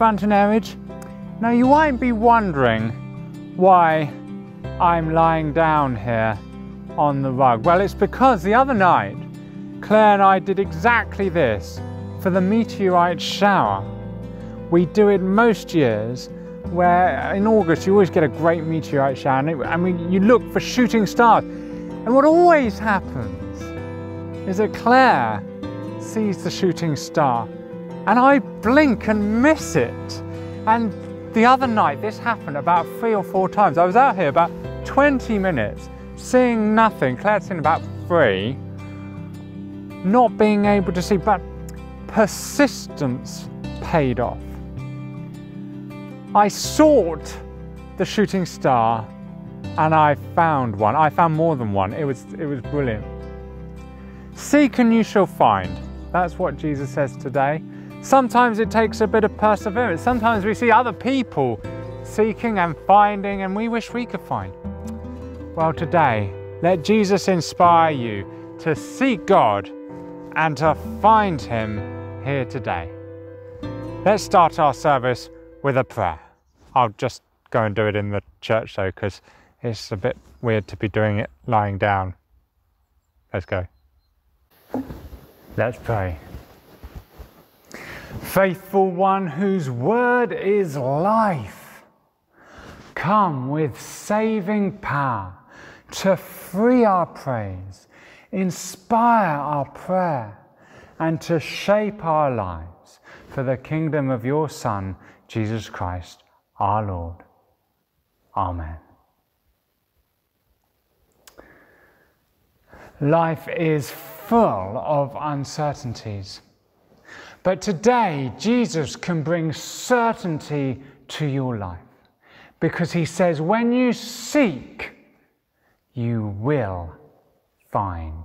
Frant and Eridge. Now you might be wondering why I'm lying down here on the rug. Well, it's because the other night, Claire and I did exactly this for the meteorite shower. We do it most years where in August you always get a great meteorite shower and, it, I mean, you look for shooting stars. And what always happens is that Claire sees the shooting star and I blink and miss it. And the other night this happened about three or four times. I was out here about 20 minutes seeing nothing. Claire'd seen about three. Not being able to see, but persistence paid off. I sought the shooting star and I found one. I found more than one. It was, it was brilliant. Seek and you shall find. That's what Jesus says today. Sometimes it takes a bit of perseverance. Sometimes we see other people seeking and finding and we wish we could find. Well, today, let Jesus inspire you to seek God and to find Him here today. Let's start our service with a prayer. I'll just go and do it in the church though, because it's a bit weird to be doing it lying down. Let's go. Let's pray. Faithful one whose word is life, come with saving power to free our praise, inspire our prayer, and to shape our lives for the kingdom of your Son, Jesus Christ, our Lord. Amen. Life is full of uncertainties. But today, Jesus can bring certainty to your life because he says, when you seek, you will find.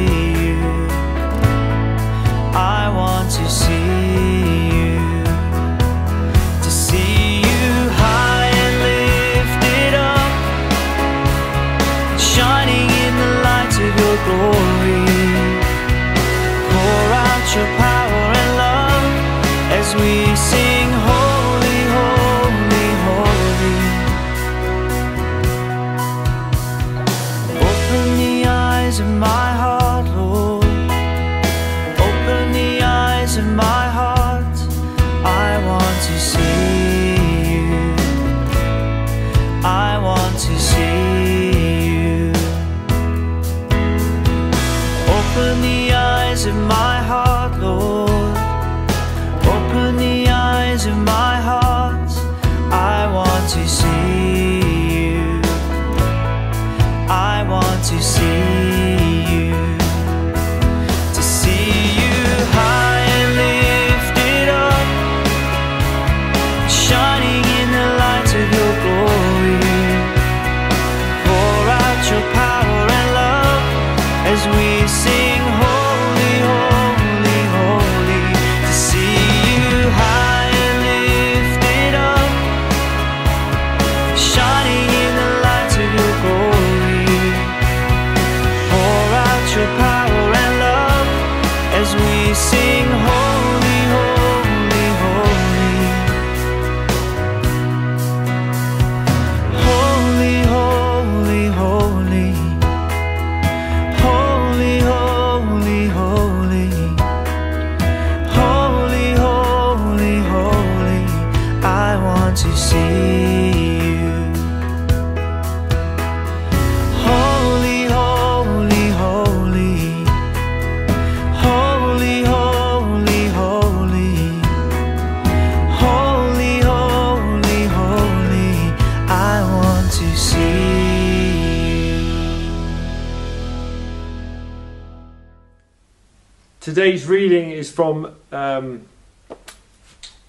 Today's reading is from um,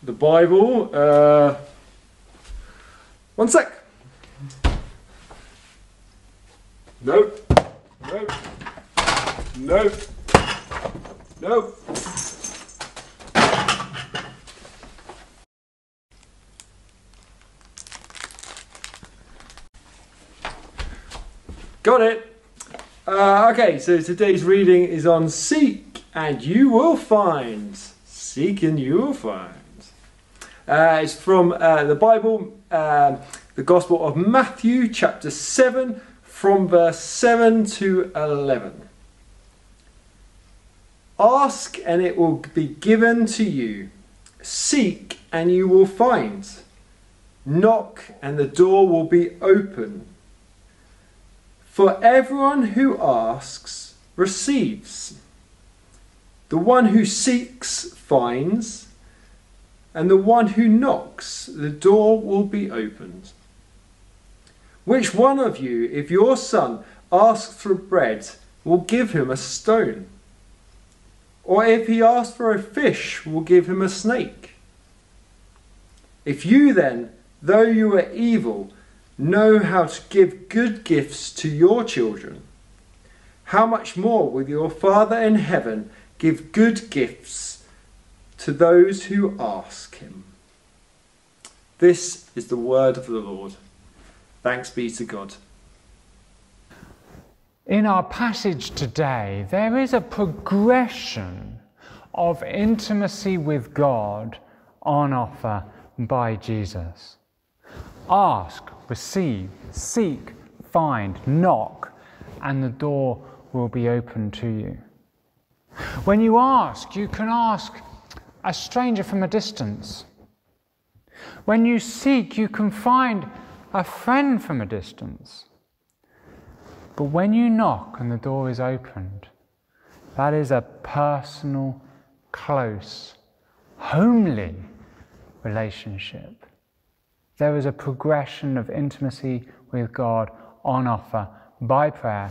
the Bible. Uh, one sec. Nope. Nope. Nope. Nope. Got it. Uh, okay, so today's reading is on Seek and you will find. Seek and you will find. Uh, it's from uh, the Bible, um, the Gospel of Matthew, chapter 7, from verse 7 to 11. Ask and it will be given to you. Seek and you will find. Knock and the door will be open. For everyone who asks receives. The one who seeks finds. And the one who knocks, the door will be opened. Which one of you, if your son asks for bread, will give him a stone? Or if he asks for a fish, will give him a snake? If you then, though you are evil, know how to give good gifts to your children, how much more will your Father in heaven give good gifts to those who ask him? This is the word of the Lord. Thanks be to God. In our passage today, there is a progression of intimacy with God on offer by Jesus. Ask, receive, seek, find, knock, and the door will be open to you. When you ask, you can ask a stranger from a distance. When you seek, you can find a friend from a distance. But when you knock and the door is opened, that is a personal, close, homely relationship. There is a progression of intimacy with God on offer by prayer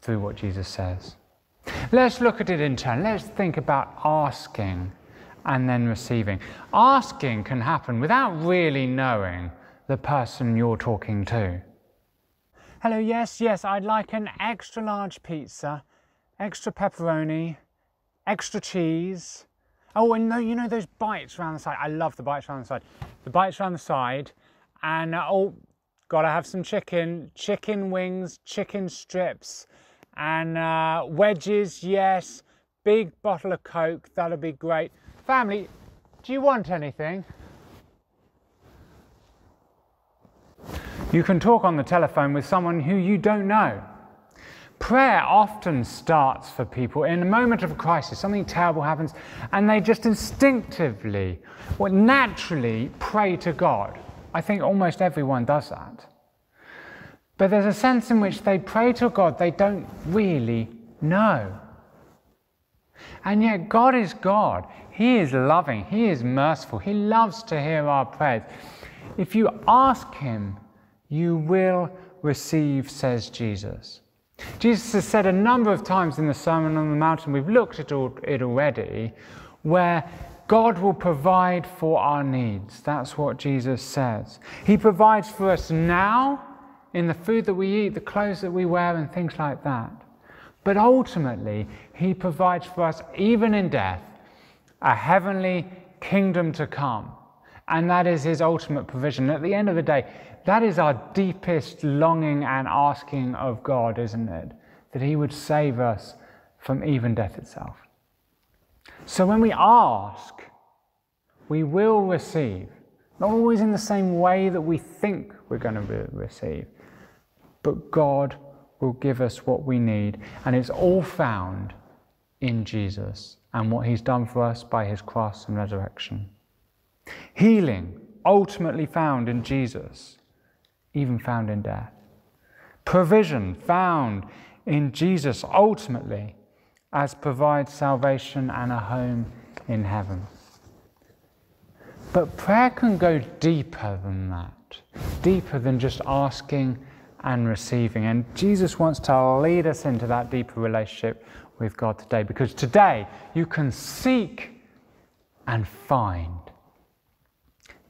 through what Jesus says. Let's look at it in turn. Let's think about asking and then receiving. Asking can happen without really knowing the person you're talking to. Hello, yes, yes, I'd like an extra large pizza, extra pepperoni, extra cheese. Oh, and no, you know those bites around the side? I love the bites around the side. The bites around the side, and uh, oh, gotta have some chicken, chicken wings, chicken strips, and uh, wedges, yes. Big bottle of Coke, that'll be great. Family, do you want anything? You can talk on the telephone with someone who you don't know. Prayer often starts for people in a moment of crisis, something terrible happens, and they just instinctively, or naturally, pray to God. I think almost everyone does that. But there's a sense in which they pray to God they don't really know. And yet, God is God. He is loving. He is merciful. He loves to hear our prayers. If you ask Him, you will receive, says Jesus. Jesus has said a number of times in the Sermon on the Mountain, we've looked at it already, where God will provide for our needs. That's what Jesus says. He provides for us now in the food that we eat, the clothes that we wear, and things like that. But ultimately, He provides for us, even in death, a heavenly kingdom to come. And that is His ultimate provision. At the end of the day, that is our deepest longing and asking of God, isn't it? That He would save us from even death itself. So when we ask, we will receive. Not always in the same way that we think we're going to receive, but God will give us what we need. And it's all found in Jesus and what He's done for us by His cross and resurrection. Healing, ultimately found in Jesus even found in death. Provision found in Jesus ultimately as provides salvation and a home in heaven. But prayer can go deeper than that, deeper than just asking and receiving. And Jesus wants to lead us into that deeper relationship with God today because today you can seek and find.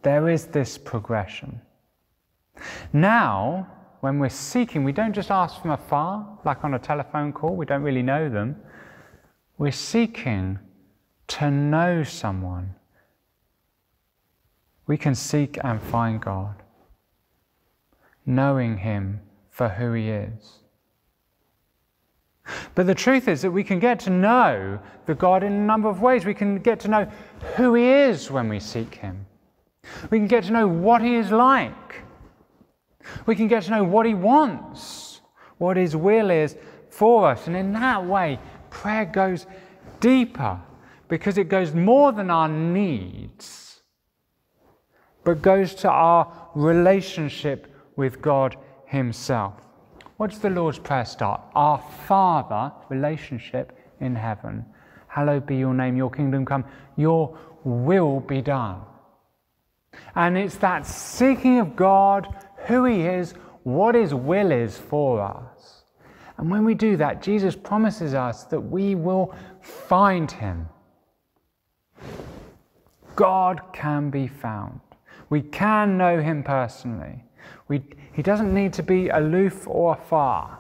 There is this progression. Now, when we're seeking, we don't just ask from afar, like on a telephone call, we don't really know them. We're seeking to know someone. We can seek and find God, knowing Him for who He is. But the truth is that we can get to know the God in a number of ways. We can get to know who He is when we seek Him. We can get to know what He is like. We can get to know what He wants, what His will is for us. And in that way, prayer goes deeper because it goes more than our needs, but goes to our relationship with God Himself. What's the Lord's Prayer start? Our Father, relationship in heaven. Hallowed be your name, your kingdom come, your will be done. And it's that seeking of God, who He is, what His will is for us. And when we do that, Jesus promises us that we will find Him. God can be found. We can know Him personally. We, he doesn't need to be aloof or far.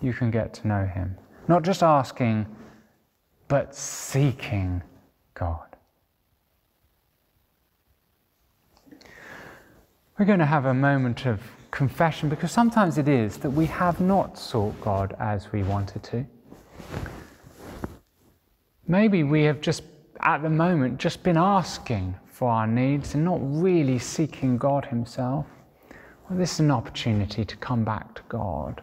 You can get to know Him. Not just asking, but seeking God. We're going to have a moment of confession because sometimes it is that we have not sought God as we wanted to. Maybe we have just, at the moment, just been asking for our needs and not really seeking God Himself. Well, this is an opportunity to come back to God,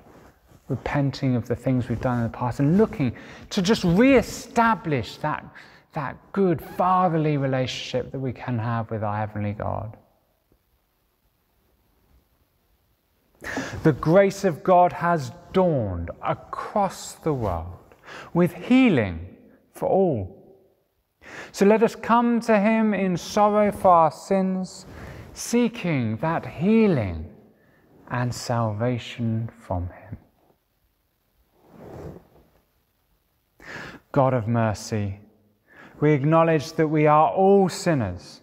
repenting of the things we've done in the past and looking to just re establish that, that good fatherly relationship that we can have with our Heavenly God. The grace of God has dawned across the world with healing for all. So let us come to Him in sorrow for our sins, seeking that healing and salvation from Him. God of mercy, we acknowledge that we are all sinners.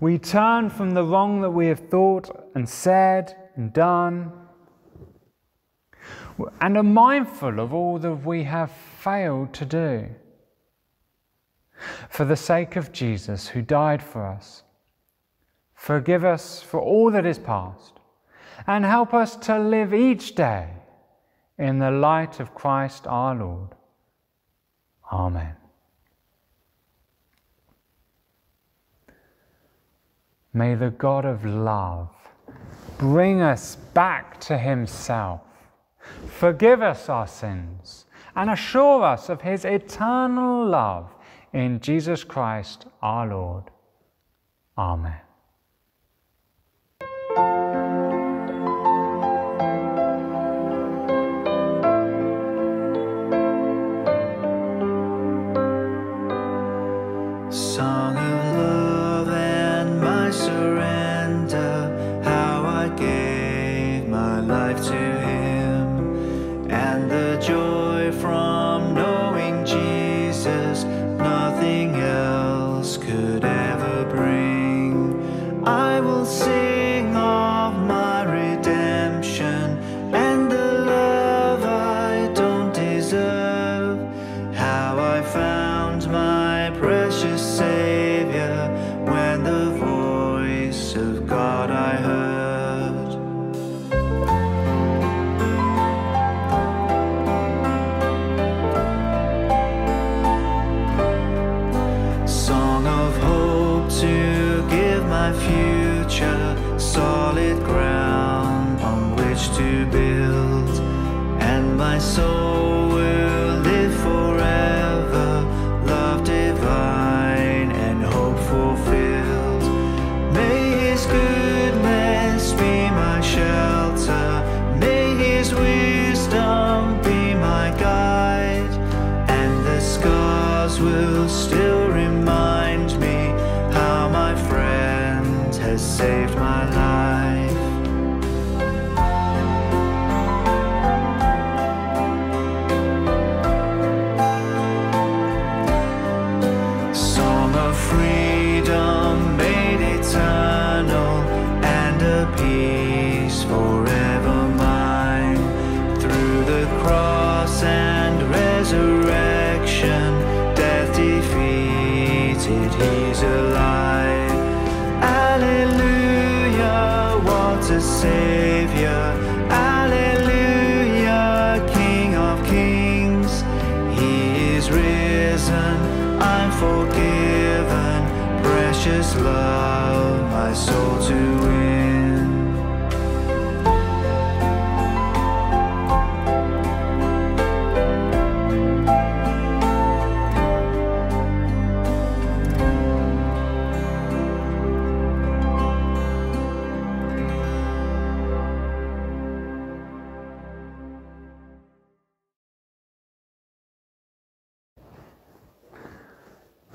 We turn from the wrong that we have thought and said and done, and are mindful of all that we have failed to do. For the sake of Jesus, who died for us, forgive us for all that is past, and help us to live each day in the light of Christ our Lord. Amen. May the God of love bring us back to Himself, forgive us our sins, and assure us of His eternal love in Jesus Christ our Lord. Amen. Song of love and my surrender, how I gave my life to Him, will still remind me how my friend has saved my life.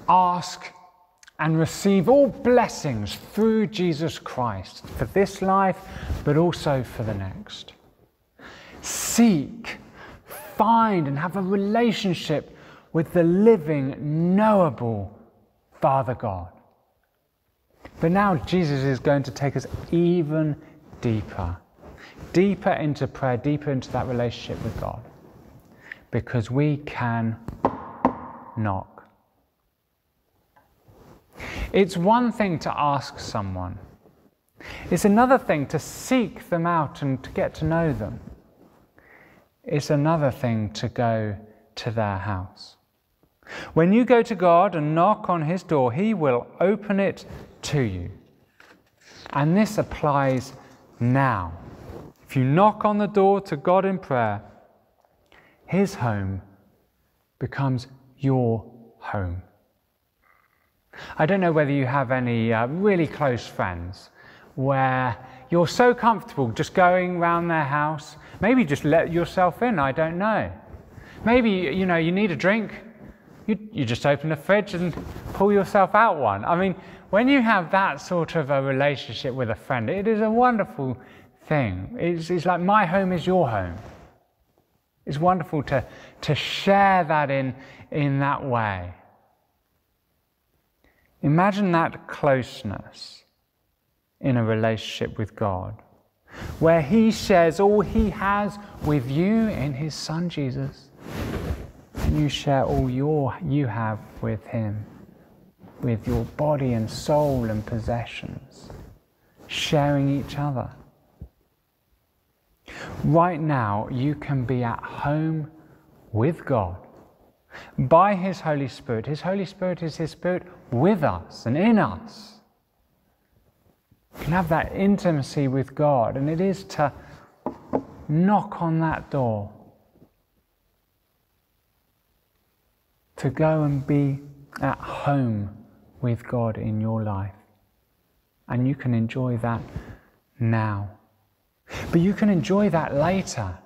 Ask and receive all blessings through Jesus Christ for this life, but also for the next. Seek, find, and have a relationship with the living, knowable Father God. But now Jesus is going to take us even deeper, deeper into prayer, deeper into that relationship with God, because we can knock. It's one thing to ask someone, it's another thing to seek them out and to get to know them. It's another thing to go to their house. When you go to God and knock on His door, He will open it to you. And this applies now. If you knock on the door to God in prayer, His home becomes your home. I don't know whether you have any uh, really close friends where you're so comfortable just going around their house. Maybe just let yourself in, I don't know. Maybe, you know, you need a drink. You, you just open the fridge and pull yourself out one. I mean, when you have that sort of a relationship with a friend, it is a wonderful thing. It's, it's like my home is your home. It's wonderful to, to share that in, in that way. Imagine that closeness in a relationship with God, where He shares all He has with you in His Son Jesus, and you share all your, you have with Him, with your body and soul and possessions, sharing each other. Right now, you can be at home with God by His Holy Spirit. His Holy Spirit is His Spirit with us and in us. You can have that intimacy with God, and it is to knock on that door, to go and be at home with God in your life. And you can enjoy that now. But you can enjoy that later.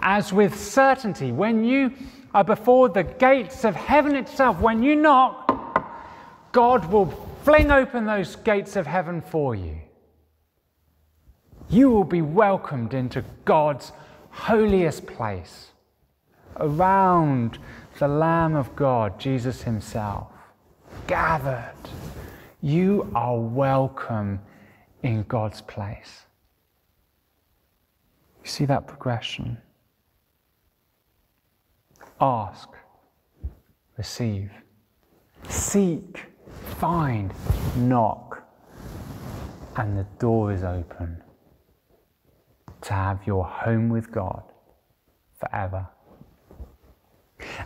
As with certainty, when you are before the gates of heaven itself, when you knock, God will fling open those gates of heaven for you. You will be welcomed into God's holiest place, around the Lamb of God, Jesus Himself, gathered. You are welcome in God's place. You see that progression? Ask, receive, seek find, knock, and the door is open to have your home with God forever.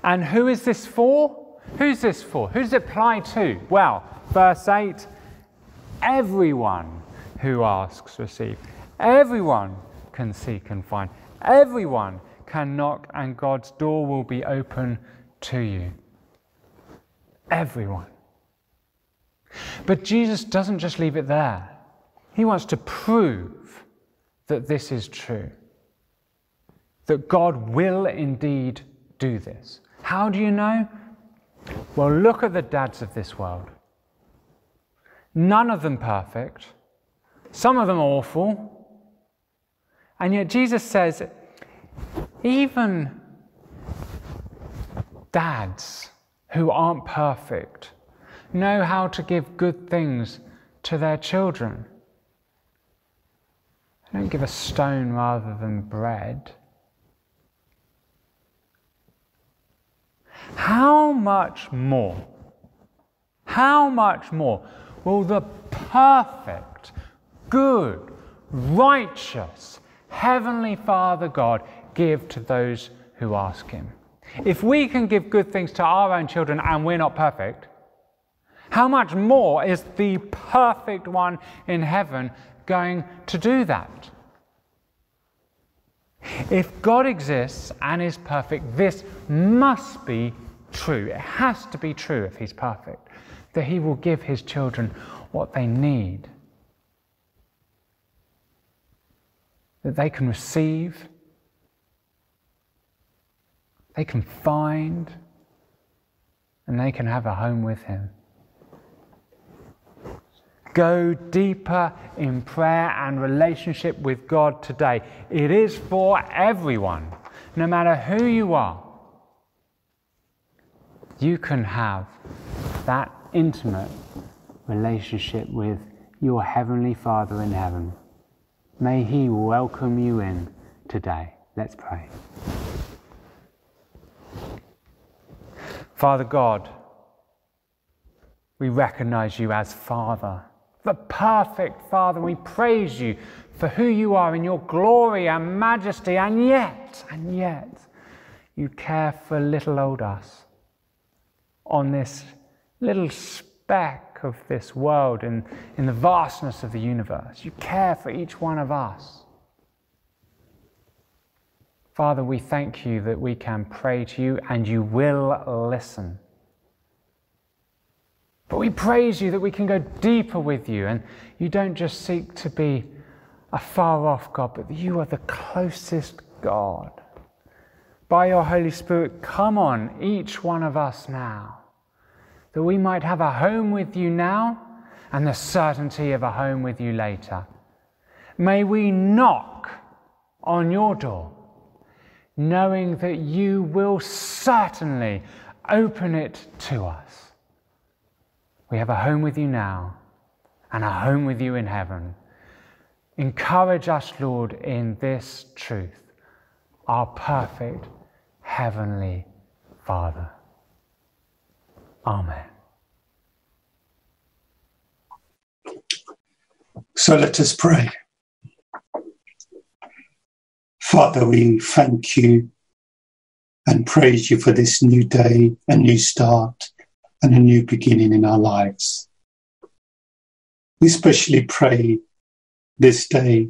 And who is this for? Who's this for? Who does it apply to? Well, verse 8 everyone who asks receive. Everyone can seek and find. Everyone can knock, and God's door will be open to you. Everyone. But Jesus doesn't just leave it there. He wants to prove that this is true, that God will indeed do this. How do you know? Well, look at the dads of this world. None of them perfect, some of them awful. And yet Jesus says, even dads who aren't perfect know how to give good things to their children. They don't give a stone rather than bread. How much more, how much more will the perfect, good, righteous, heavenly Father God give to those who ask Him. If we can give good things to our own children and we're not perfect, how much more is the perfect one in heaven going to do that? If God exists and is perfect, this must be true. It has to be true if He's perfect, that He will give His children what they need, that they can receive, they can find, and they can have a home with Him. Go deeper in prayer and relationship with God today. It is for everyone, no matter who you are. You can have that intimate relationship with your Heavenly Father in heaven. May He welcome you in today. Let's pray. Father God, we recognize you as Father the perfect Father. We praise you for who you are in your glory and majesty, and yet, and yet, you care for little old us on this little speck of this world and in the vastness of the universe. You care for each one of us. Father, we thank you that we can pray to you and you will listen. But we praise you that we can go deeper with you and you don't just seek to be a far off God, but you are the closest God. By your Holy Spirit, come on each one of us now, that we might have a home with you now and the certainty of a home with you later. May we knock on your door, knowing that you will certainly open it to us. We have a home with you now and a home with you in heaven. Encourage us, Lord, in this truth, our perfect heavenly Father. Amen. So let us pray. Father, we thank you and praise you for this new day, a new start and a new beginning in our lives. We especially pray this day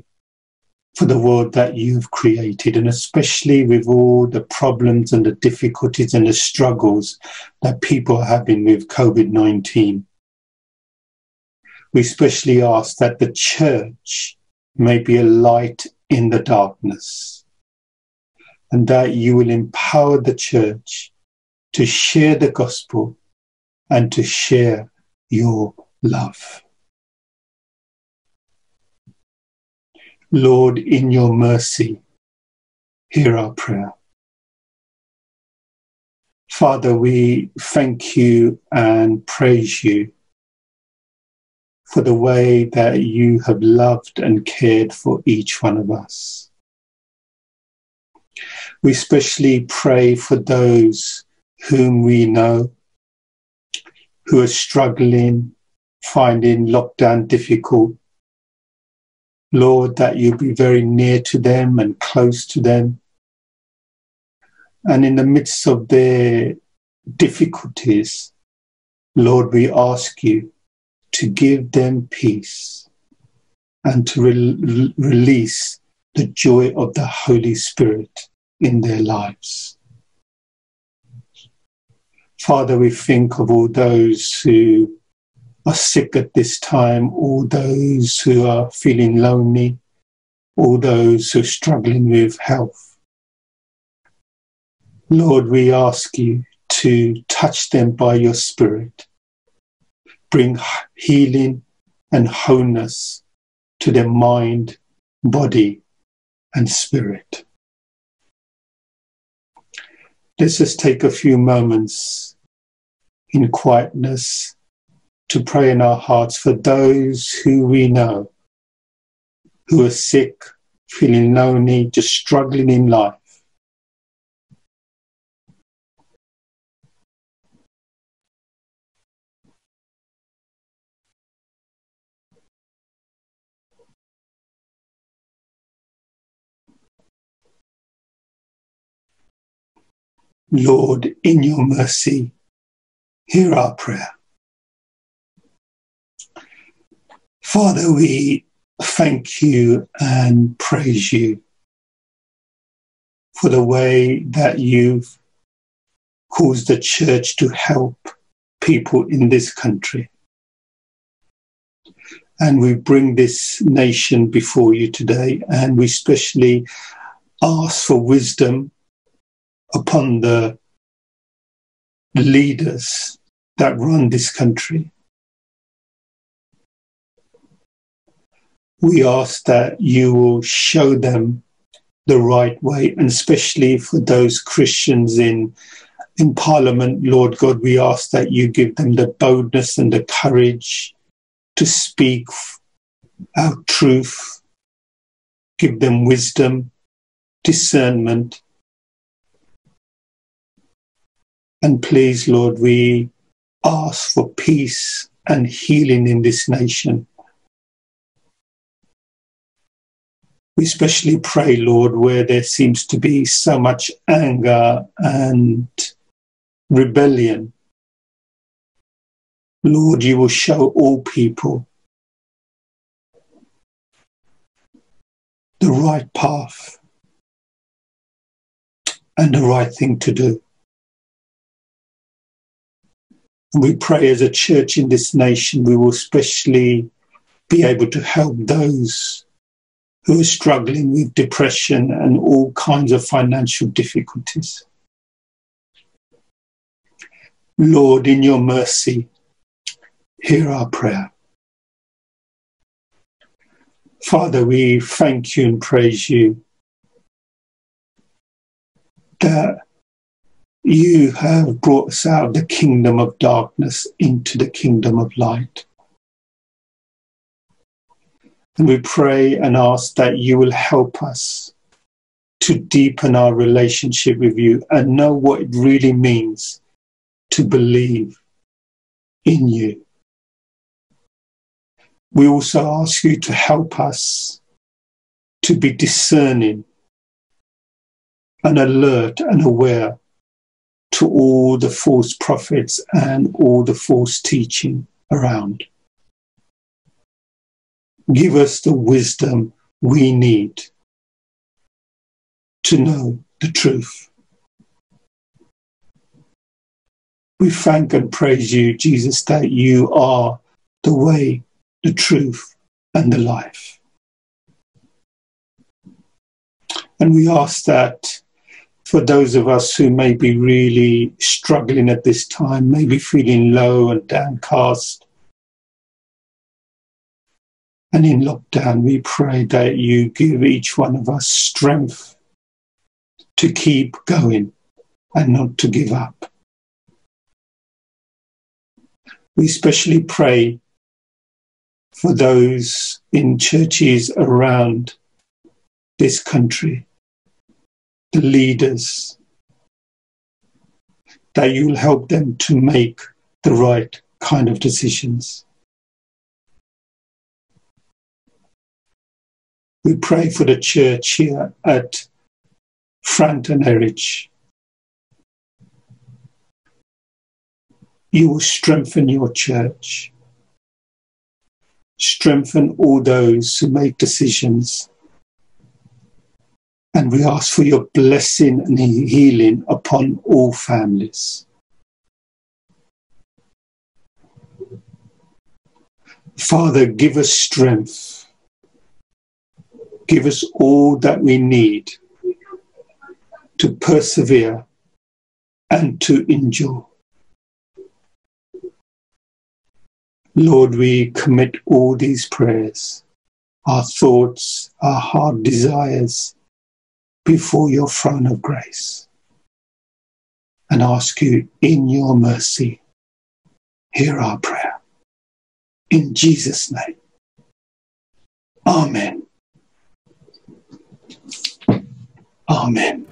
for the world that you've created, and especially with all the problems and the difficulties and the struggles that people are having with COVID 19. We especially ask that the church may be a light in the darkness, and that you will empower the church to share the gospel and to share your love. Lord, in your mercy, hear our prayer. Father, we thank you and praise you for the way that you have loved and cared for each one of us. We especially pray for those whom we know who are struggling, finding lockdown difficult. Lord, that you be very near to them and close to them. And in the midst of their difficulties, Lord, we ask you to give them peace and to re- release the joy of the Holy Spirit in their lives. Father, we think of all those who are sick at this time, all those who are feeling lonely, all those who are struggling with health. Lord, we ask you to touch them by your Spirit, bring healing and wholeness to their mind, body, and spirit. Let's just take a few moments in quietness to pray in our hearts for those who we know who are sick, feeling lonely, just struggling in life. Lord, in your mercy, hear our prayer. Father, we thank you and praise you for the way that you've caused the church to help people in this country. And we bring this nation before you today, and we especially ask for wisdom upon the leaders that run this country. We ask that you will show them the right way, and especially for those Christians in in Parliament, Lord God, we ask that you give them the boldness and the courage to speak out truth, give them wisdom, discernment. And please, Lord, we ask for peace and healing in this nation. We especially pray, Lord, where there seems to be so much anger and rebellion. Lord, you will show all people the right path and the right thing to do. And we pray as a church in this nation, we will especially be able to help those who are struggling with depression and all kinds of financial difficulties. Lord, in your mercy, hear our prayer. Father, we thank you and praise you that you have brought us out of the kingdom of darkness into the kingdom of light. And we pray and ask that you will help us to deepen our relationship with you and know what it really means to believe in you. We also ask you to help us to be discerning and alert and aware to all the false prophets and all the false teaching around give us the wisdom we need to know the truth. We thank and praise you, Jesus, that you are the way, the truth, and the life. And we ask that for those of us who may be really struggling at this time, maybe feeling low and downcast, and in lockdown, we pray that you give each one of us strength to keep going and not to give up. We especially pray for those in churches around this country, leaders, that you'll help them to make the right kind of decisions. We pray for the church here at Frant and Eridge. You will strengthen your church. Strengthen all those who make decisions. And we ask for your blessing and healing upon all families. Father, give us strength give us all that we need to persevere and to endure. Lord, we commit all these prayers, our thoughts, our heart desires before your throne of grace and ask you in your mercy, hear our prayer. In Jesus' name. Amen. Amen.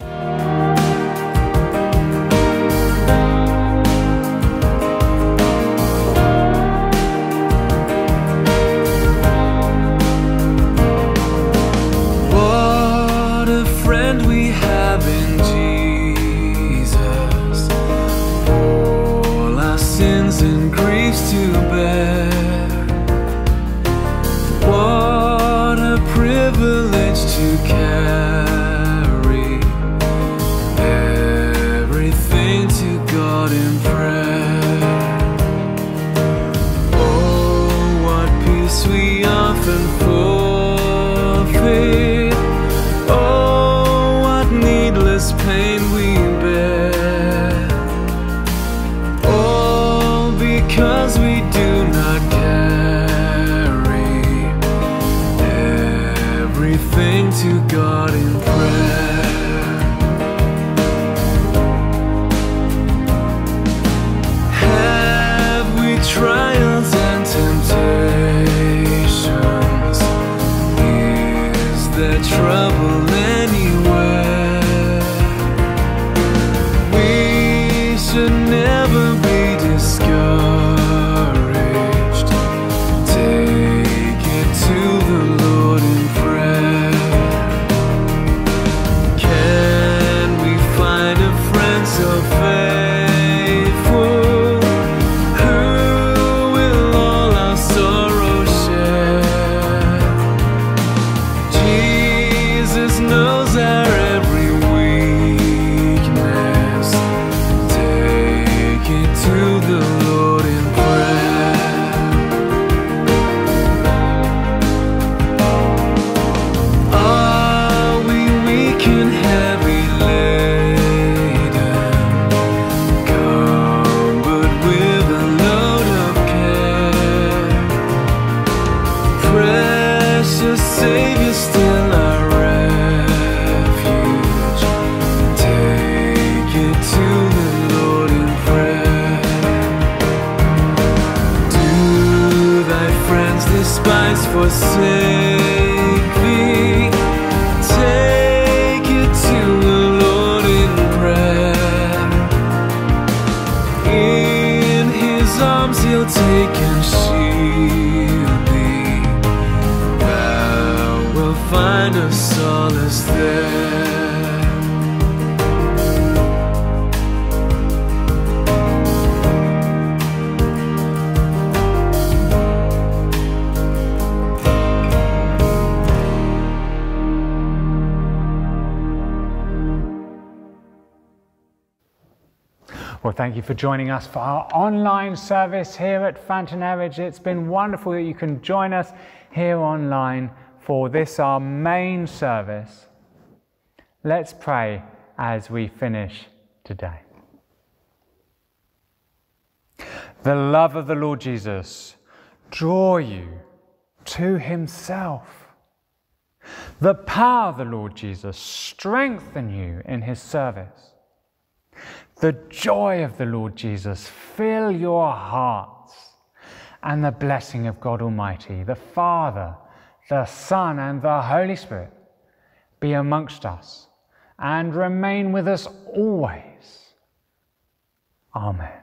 Savior, still thank you for joining us for our online service here at Frant and Eridge. It's been wonderful that you can join us here online for this, our main service. Let's pray as we finish today. The love of the Lord Jesus draw you to himself. The power of the Lord Jesus strengthen you in his service. The joy of the Lord Jesus fill your hearts, and the blessing of God Almighty, the Father, the Son, and the Holy Spirit be amongst us and remain with us always. Amen.